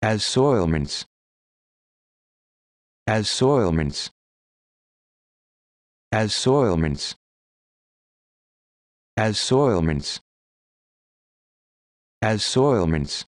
as soilments as soilments as soilments as soilments as soilments